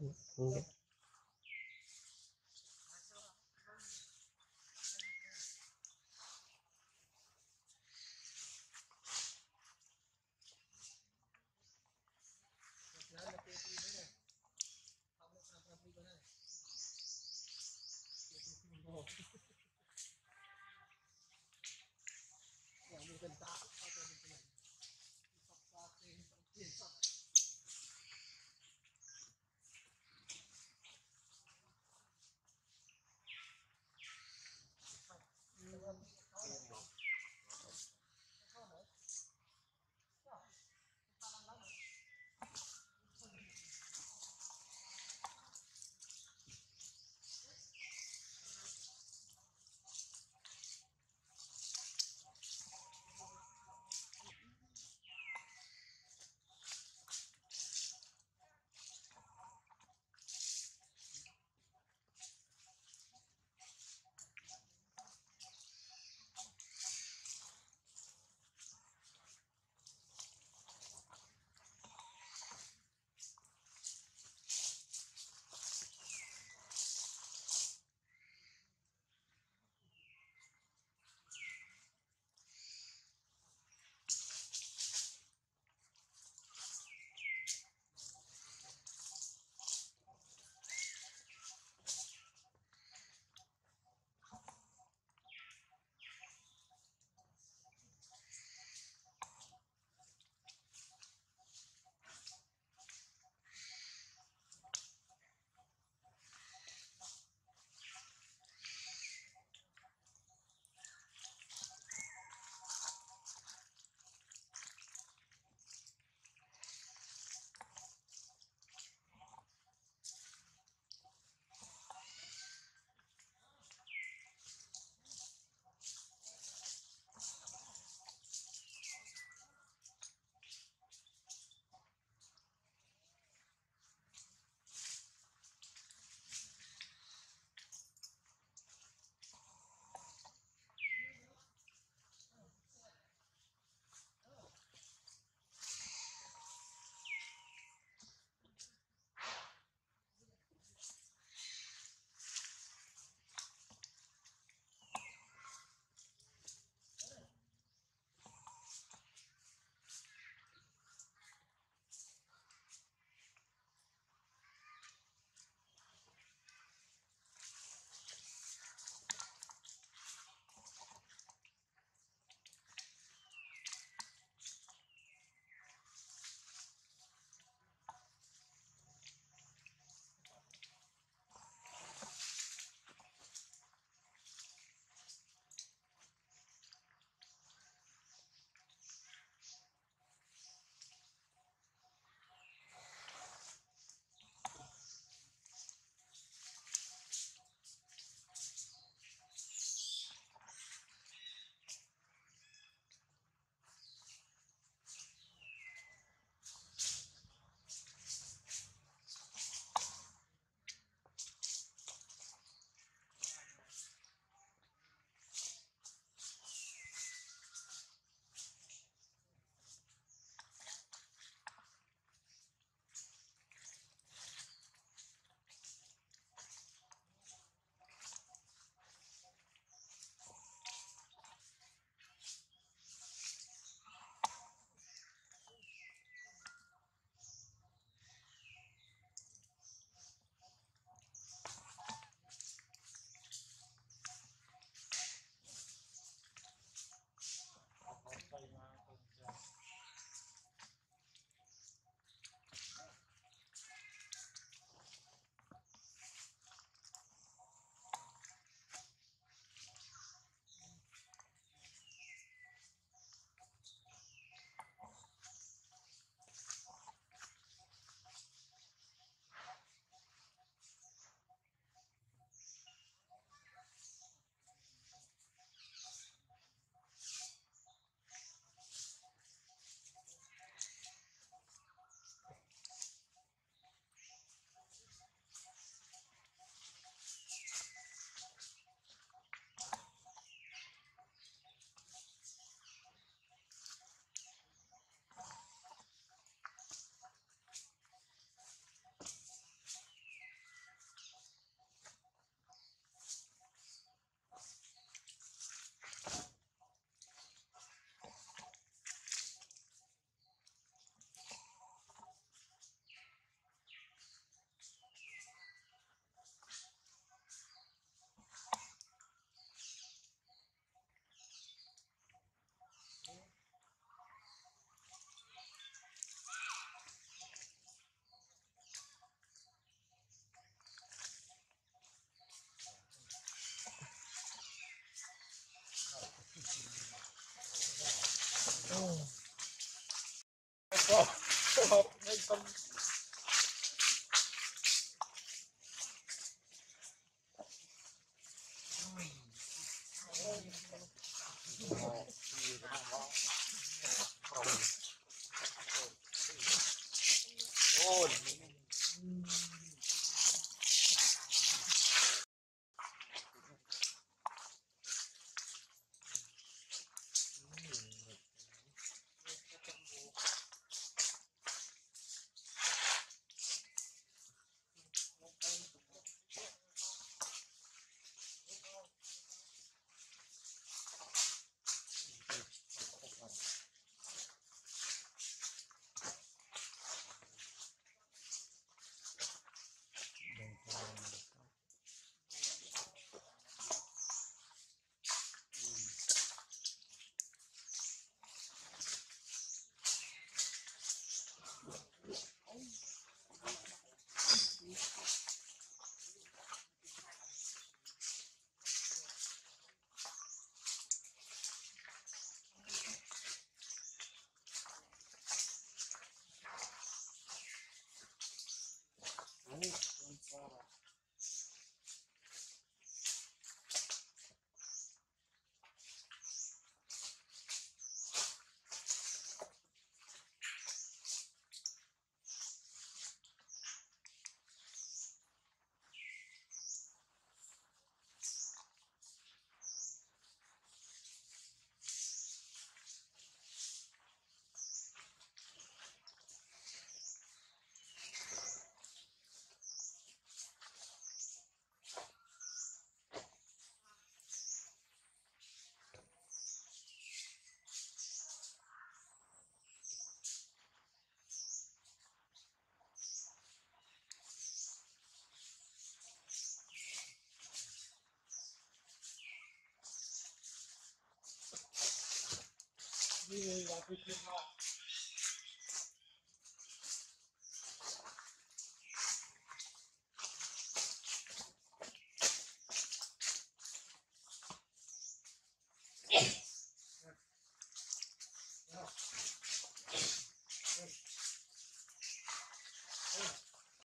Ninguém. Oh. Oh. Oh. Oh.